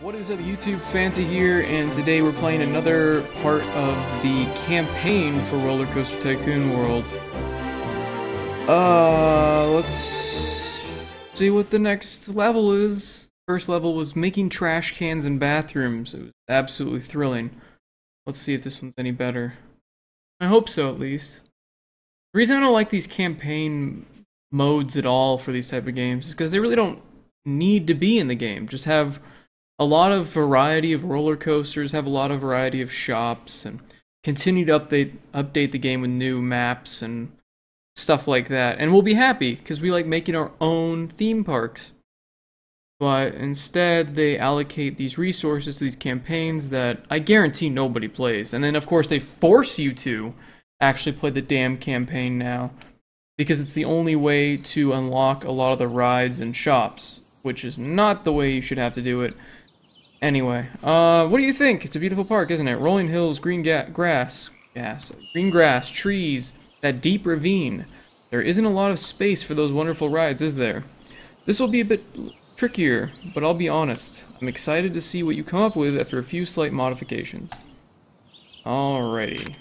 What is up YouTube, Fanta here, and today we're playing another part of the campaign for Roller Coaster Tycoon World. Uh, let's see what the next level is. First level was making trash cans in bathrooms. It was absolutely thrilling. Let's see if this one's any better. I hope so, at least. The reason I don't like these campaign modes at all for these type of games is because they really don't need to be in the game. Just have a lot of variety of roller coasters, have a lot of variety of shops, and continue to update update the game with new maps and stuff like that. And we'll be happy because we like making our own theme parks. But instead, they allocate these resources to these campaigns that I guarantee nobody plays. And then, of course, they force you to actually play the damn campaign now because it's the only way to unlock a lot of the rides and shops, which is not the way you should have to do it. Anyway, uh, what do you think? It's a beautiful park, isn't it? Rolling hills, green grass, gas, green grass, trees, that deep ravine. There isn't a lot of space for those wonderful rides, is there? This will be a bit trickier, but I'll be honest. I'm excited to see what you come up with after a few slight modifications. Alrighty.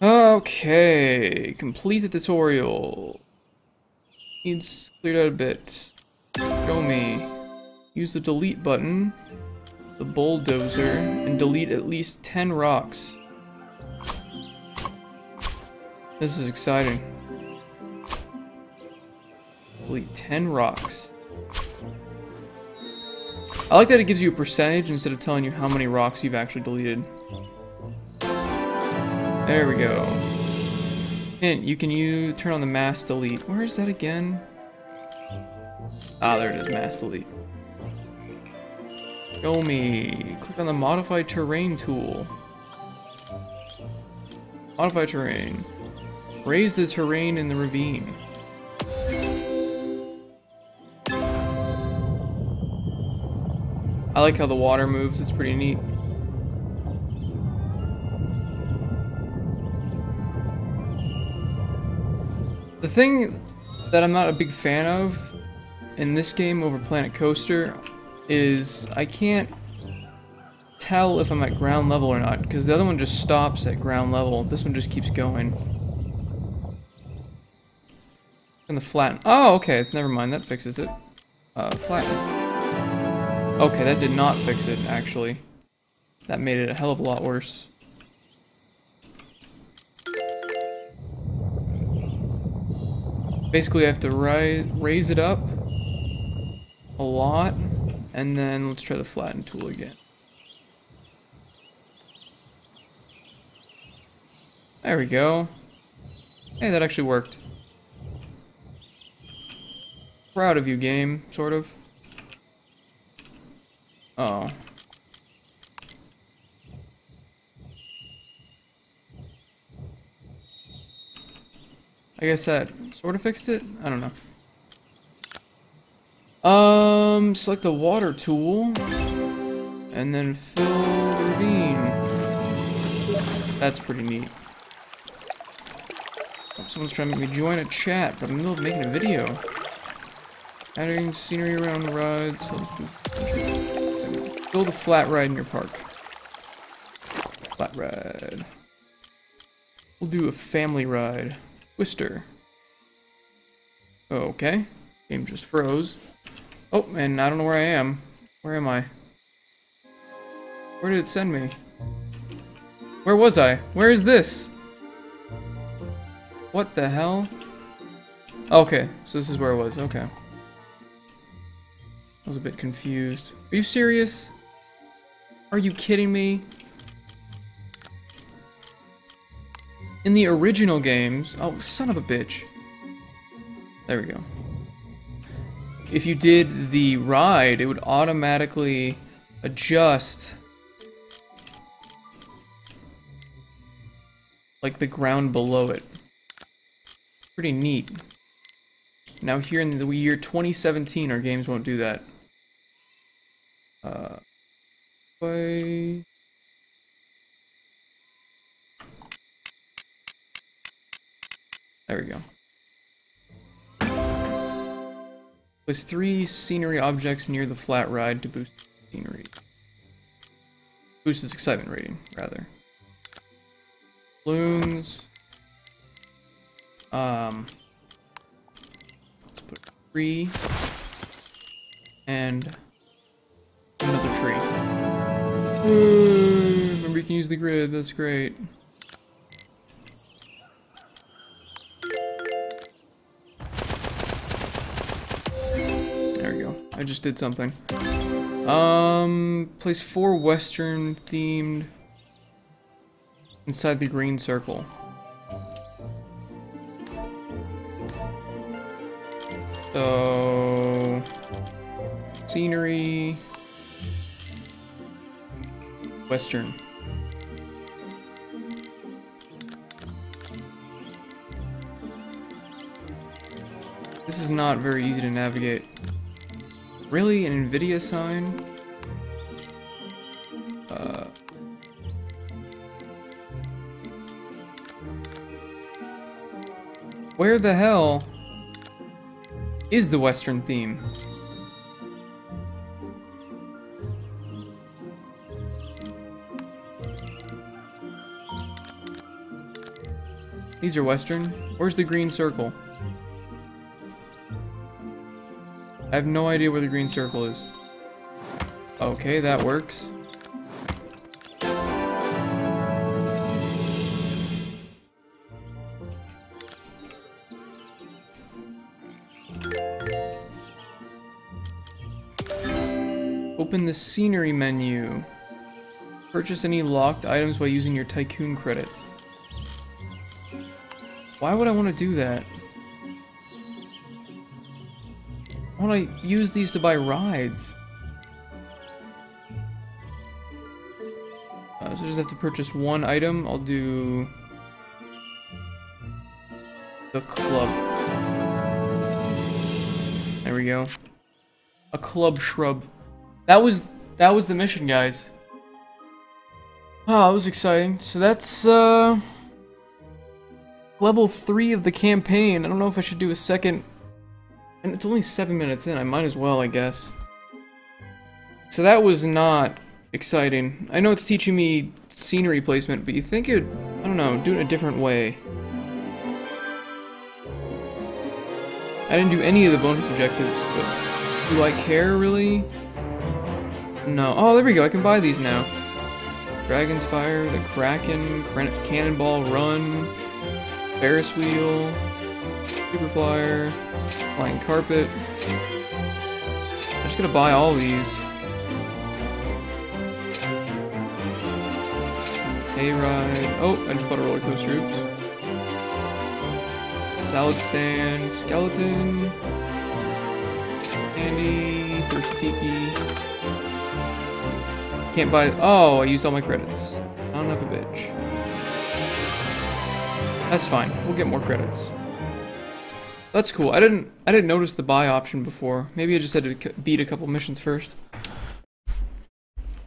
Okay, complete the tutorial. Needs cleared out a bit. Show me. Use the delete button, the bulldozer, and delete at least 10 rocks. This is exciting. Delete 10 rocks. I like that it gives you a percentage instead of telling you how many rocks you've actually deleted. There we go. Hint, you can you turn on the mass delete. Where is that again? Ah, there it is, mass delete. Show me. Click on the modify terrain tool. Modify terrain. Raise the terrain in the ravine. I like how the water moves, it's pretty neat. The thing that I'm not a big fan of in this game over Planet Coaster is I can't tell if I'm at ground level or not because the other one just stops at ground level. This one just keeps going. And the flatten. Oh, okay. Never mind. That fixes it. Uh, flatten. Okay, that did not fix it, actually. That made it a hell of a lot worse. Basically, I have to rise, raise it up a lot, and then let's try the flatten tool again. There we go. Hey, that actually worked. Proud of you, game, sort of. Oh. I guess that sort of fixed it? I don't know. Um, select the water tool. And then fill the ravine. That's pretty neat. Someone's trying to make me join a chat, but I'm in the middle of making a video. Adding scenery around rides. Build a flat ride in your park. Flat ride. We'll do a family ride. Twister. Okay. Game just froze. Oh, and I don't know where I am. Where am I? Where did it send me? Where was I? Where is this? What the hell? Okay, so this is where I was. Okay. I was a bit confused. Are you serious? Are you kidding me? In the original games... Oh, son of a bitch. There we go. If you did the ride, it would automatically adjust... Like the ground below it. Pretty neat. Now here in the year 2017, our games won't do that. Uh... By... There we go. Place three scenery objects near the flat ride to boost scenery. Boost its excitement rating, rather. Balloons. Um, let's put a tree and another tree. Remember, you can use the grid. That's great. I just did something. Um, place four Western themed inside the green circle. So, scenery, Western. This is not very easy to navigate. Really? An NVIDIA sign? Uh... Where the hell is the Western theme? These are Western. Where's the green circle? I have no idea where the green circle is. Okay, that works. Open the scenery menu. Purchase any locked items by using your tycoon credits. Why would I want to do that? Why don't I use these to buy rides? Uh, so I just have to purchase one item. I'll do... The club. There we go. A club shrub. That was that was the mission, guys. Oh, that was exciting. So that's uh level 3 of the campaign. I don't know if I should do a second and it's only 7 minutes in. I might as well, I guess. So that was not exciting. I know it's teaching me scenery placement, but you think it I don't know, do it a different way. I didn't do any of the bonus objectives, but do I care really? No. Oh, there we go. I can buy these now. Dragon's Fire, the Kraken, Cannonball Run, Ferris Wheel, Super Flyer, Flying Carpet. I'm just gonna buy all these. Hayride. Oh, I just bought a roller coaster. Oops. Salad stand, skeleton, candy, thirst tiki. Can't buy. Oh, I used all my credits. I'm not enough a bitch. That's fine. We'll get more credits. That's cool. I didn't. I didn't notice the buy option before. Maybe I just had to beat a couple missions first.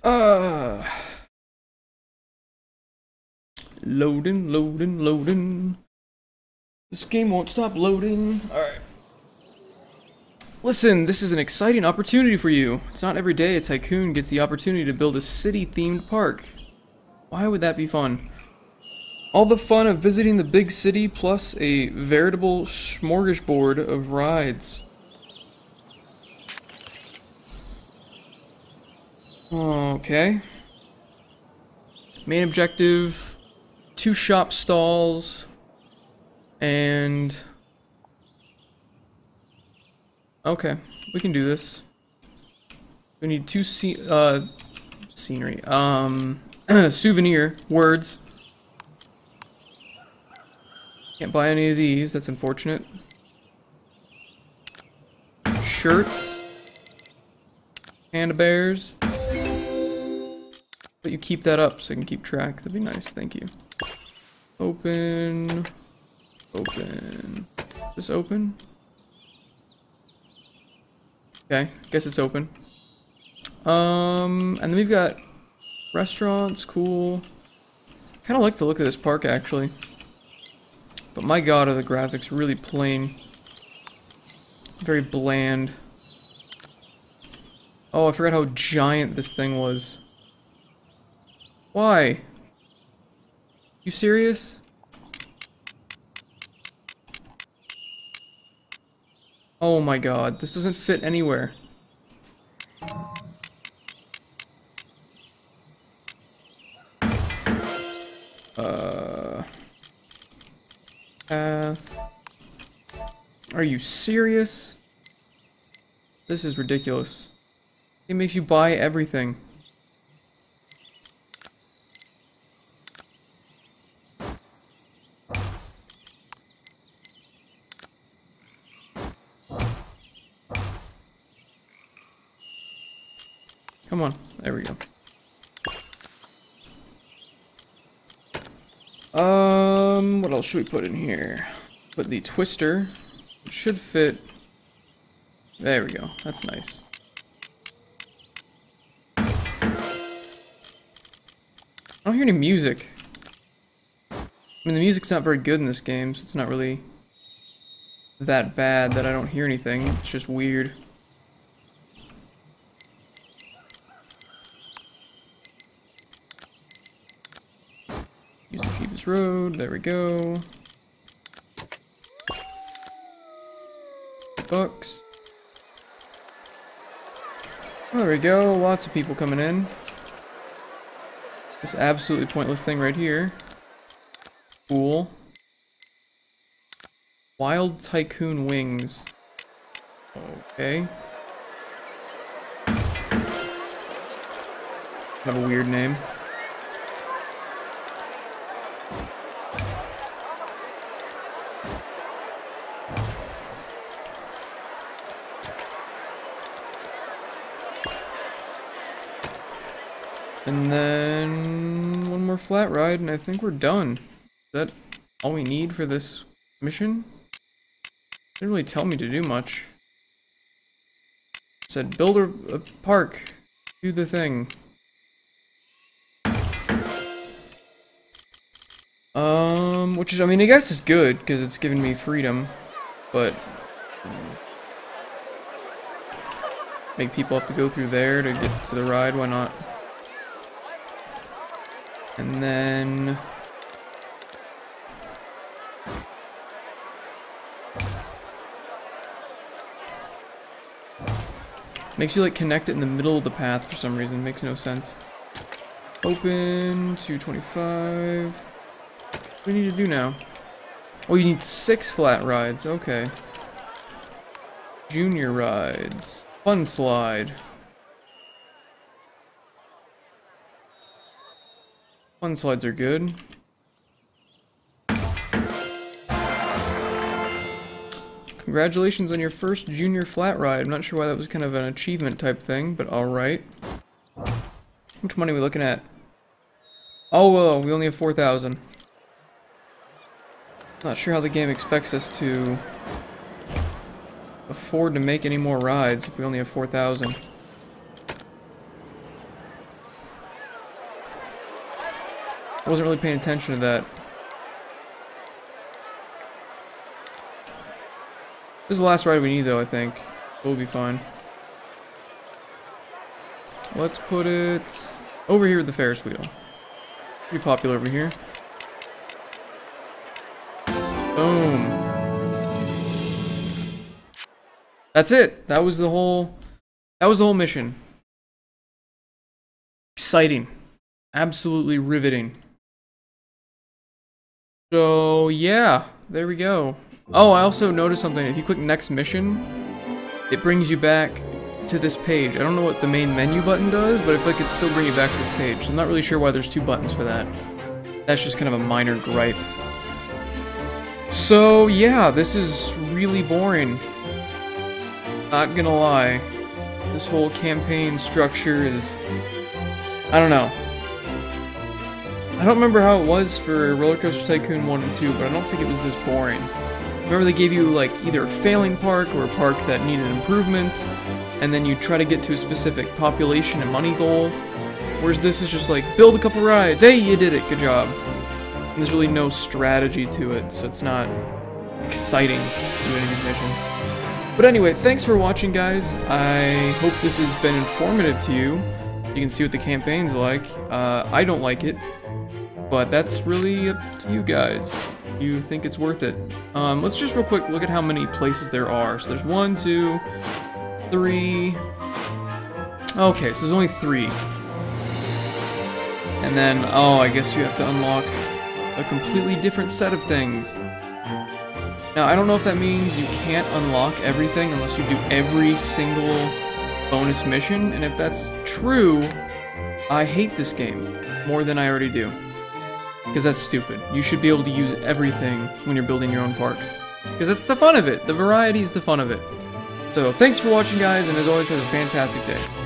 Uh. Loading, loading, loading. This game won't stop loading. Alright. Listen, this is an exciting opportunity for you. It's not every day a tycoon gets the opportunity to build a city-themed park. Why would that be fun? All the fun of visiting the big city plus a veritable smorgasbord of rides. Okay. Main objective, two shop stalls, and... Okay, we can do this. We need two uh, scenery. Um, souvenir, words. Can't buy any of these, that's unfortunate. Shirts. Panda bears. But you keep that up so I can keep track. That'd be nice, thank you. Open. Open. Is this open? Okay, guess it's open. Um, and then we've got restaurants, cool. Kind of like the look of this park, actually. But my god, are the graphics really plain. Very bland. Oh, I forgot how giant this thing was. Why? You serious? Oh my god, this doesn't fit anywhere. Serious? This is ridiculous. It makes you buy everything. Come on. There we go. Um, what else should we put in here? Put the twister. Should fit. There we go. That's nice. I don't hear any music. I mean, the music's not very good in this game, so it's not really that bad that I don't hear anything. It's just weird. Use the cheapest road. There we go. Books. There we go. Lots of people coming in. This absolutely pointless thing right here. Cool. Wild Tycoon Wings. Okay. Have a weird name. And then one more flat ride and I think we're done. Is that all we need for this mission? Didn't really tell me to do much. It said build a, a park. Do the thing. Um, which is, I mean, I guess is good, because it's given me freedom, but... Make people have to go through there to get to the ride, why not? And then... Makes you like connect it in the middle of the path for some reason. Makes no sense. Open, 225. What do we need to do now? Oh, you need six flat rides. Okay. Junior rides. Fun slide. Fun slides are good. Congratulations on your first junior flat ride. I'm not sure why that was kind of an achievement type thing, but alright. How much money are we looking at? Oh, well, we only have 4,000. Not sure how the game expects us to afford to make any more rides if we only have 4,000. Wasn't really paying attention to that. This is the last ride we need, though, I think. We'll be fine. Let's put it over here with the Ferris wheel. Pretty popular over here. Boom. That's it. That was the whole... That was the whole mission. Exciting. Absolutely riveting. So, yeah, there we go. Oh, I also noticed something. If you click next mission, it brings you back to this page. I don't know what the main menu button does, but I feel like it still bring you back to this page. So I'm not really sure why there's two buttons for that. That's just kind of a minor gripe. So, yeah, this is really boring. Not gonna lie. This whole campaign structure is... I don't know. I don't remember how it was for Roller Coaster Tycoon 1 and 2, but I don't think it was this boring. Remember they gave you like either a failing park or a park that needed improvements, and then you try to get to a specific population and money goal. Whereas this is just like, build a couple rides, hey, you did it, good job. And there's really no strategy to it, so it's not exciting to do any of these missions. But anyway, thanks for watching, guys. I hope this has been informative to you. You can see what the campaign's like. Uh, I don't like it, but that's really up to you guys. You think it's worth it. Um, let's just real quick look at how many places there are. So there's one, two, three. Okay, so there's only three. And then, oh, I guess you have to unlock a completely different set of things. Now, I don't know if that means you can't unlock everything unless you do every single bonus mission, and if that's true, I hate this game more than I already do. Because that's stupid. You should be able to use everything when you're building your own park. Because that's the fun of it. The variety is the fun of it. So, thanks for watching, guys, and as always, have a fantastic day.